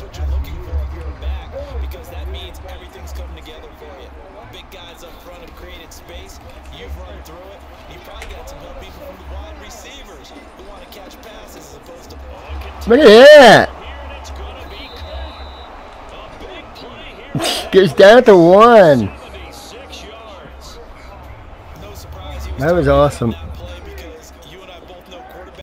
that. That's what you're looking for if you're a back because that means everything's coming together for you. Big guys up front have created space. You've run through it. You probably got some help even from the wide receivers who want to catch passes as opposed to. Look at that. Gets it's going to be Goes down to one. That was awesome.